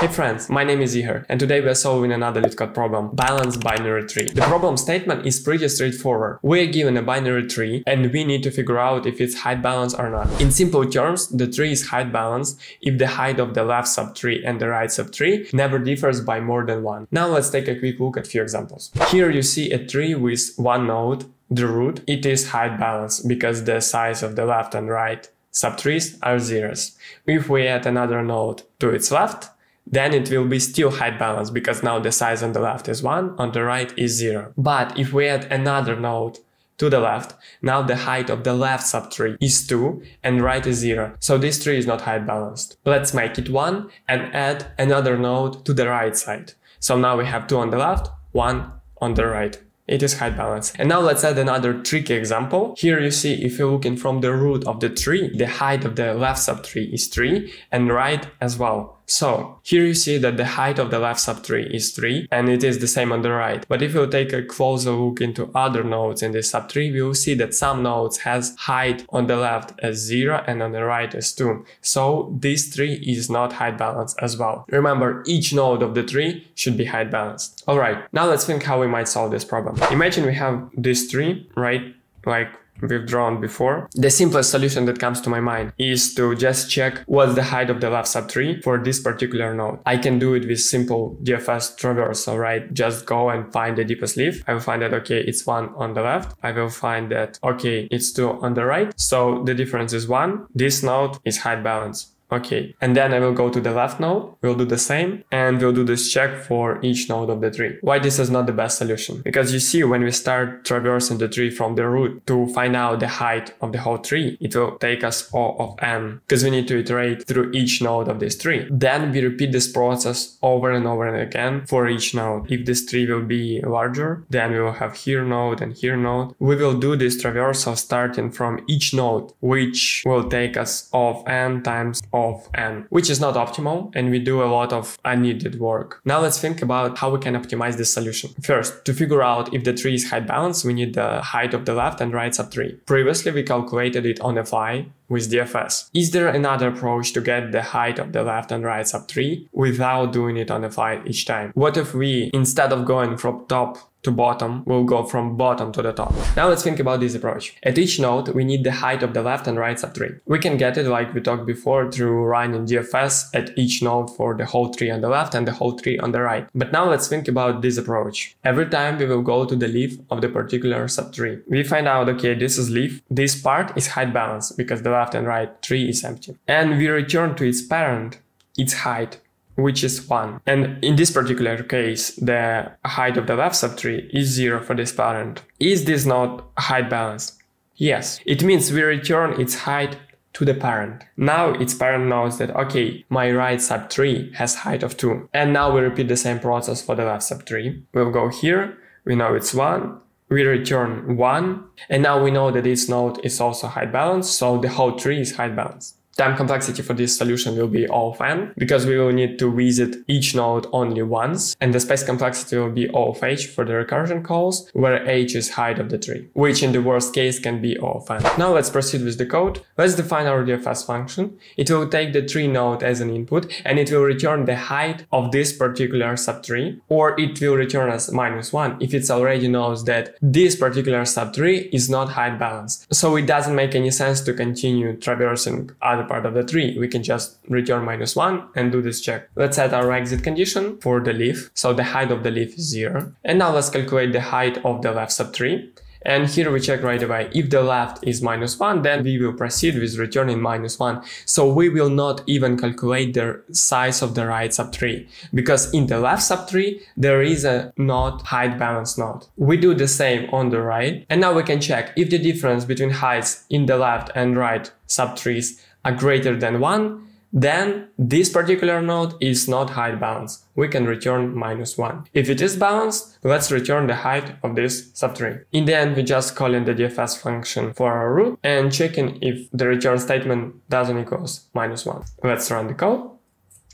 Hey friends, my name is Ihor and today we are solving another LeetCode problem, balanced binary tree. The problem statement is pretty straightforward. We are given a binary tree and we need to figure out if it's height balanced or not. In simple terms, the tree is height balanced if the height of the left subtree and the right subtree never differs by more than one. Now let's take a quick look at few examples. Here you see a tree with one node, the root. It is height balanced because the size of the left and right subtrees are zeros. If we add another node to its left, then it will be still height balanced because now the size on the left is 1, on the right is 0. But if we add another node to the left, now the height of the left subtree is 2 and right is 0. So this tree is not height balanced. Let's make it 1 and add another node to the right side. So now we have 2 on the left, 1 on the right it is height balance. And now let's add another tricky example. Here you see if you're looking from the root of the tree, the height of the left subtree is 3 and right as well. So here you see that the height of the left subtree is 3 and it is the same on the right. But if you take a closer look into other nodes in this subtree, we will see that some nodes has height on the left as 0 and on the right as 2. So this tree is not height balanced as well. Remember, each node of the tree should be height balanced. Alright, now let's think how we might solve this problem. Imagine we have this tree, right? Like we've drawn before. The simplest solution that comes to my mind is to just check what's the height of the left subtree for this particular node. I can do it with simple DFS traversal, right? Just go and find the deepest leaf. I will find that, okay, it's one on the left. I will find that, okay, it's two on the right. So the difference is one. This node is height balance. Okay, and then I will go to the left node, we'll do the same, and we'll do this check for each node of the tree. Why this is not the best solution? Because you see, when we start traversing the tree from the root to find out the height of the whole tree, it will take us O of n, because we need to iterate through each node of this tree. Then we repeat this process over and over and again for each node. If this tree will be larger, then we will have here node and here node. We will do this traversal starting from each node, which will take us of n times O of n, which is not optimal and we do a lot of unneeded work. Now let's think about how we can optimize this solution. First, to figure out if the tree is height balanced, we need the height of the left and right subtree. Previously, we calculated it on the fly with DFS. Is there another approach to get the height of the left and right subtree without doing it on the fly each time? What if we, instead of going from top to bottom will go from bottom to the top. Now let's think about this approach. At each node, we need the height of the left and right subtree. We can get it like we talked before through running DFS at each node for the whole tree on the left and the whole tree on the right. But now let's think about this approach. Every time we will go to the leaf of the particular subtree. We find out, okay, this is leaf. This part is height balance because the left and right tree is empty. And we return to its parent, its height which is 1. And in this particular case, the height of the left subtree is 0 for this parent. Is this not height balance? Yes. It means we return its height to the parent. Now its parent knows that, okay, my right subtree has height of 2. And now we repeat the same process for the left subtree. We'll go here, we know it's 1, we return 1, and now we know that this node is also height balanced, so the whole tree is height balanced. Time complexity for this solution will be O of n because we will need to visit each node only once and the space complexity will be O of h for the recursion calls where h is height of the tree, which in the worst case can be O of n. Now let's proceed with the code. Let's define our DFS function. It will take the tree node as an input and it will return the height of this particular subtree or it will return as minus 1 if it already knows that this particular subtree is not height balanced. So it doesn't make any sense to continue traversing other part of the tree. We can just return minus one and do this check. Let's set our exit condition for the leaf. So the height of the leaf is zero. And now let's calculate the height of the left subtree. And here we check right away. If the left is minus 1, then we will proceed with returning minus 1. So we will not even calculate the size of the right subtree because in the left subtree, there is a not height balance node. We do the same on the right. And now we can check if the difference between heights in the left and right subtrees are greater than 1, then this particular node is not height balanced. We can return minus 1. If it is balanced, let's return the height of this subtree. In the end, we just call in the DFS function for our root and checking if the return statement doesn't equals minus 1. Let's run the code.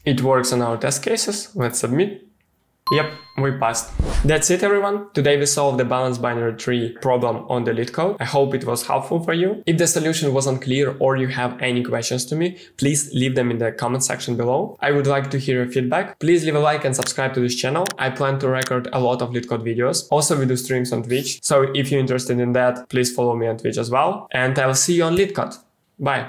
It works on our test cases. Let's submit. Yep, we passed. That's it everyone. Today we solved the balanced binary tree problem on the LeetCode. I hope it was helpful for you. If the solution was unclear or you have any questions to me, please leave them in the comment section below. I would like to hear your feedback. Please leave a like and subscribe to this channel. I plan to record a lot of LeetCode videos. Also we do streams on Twitch. So if you're interested in that, please follow me on Twitch as well. And I'll see you on LeetCode. Bye.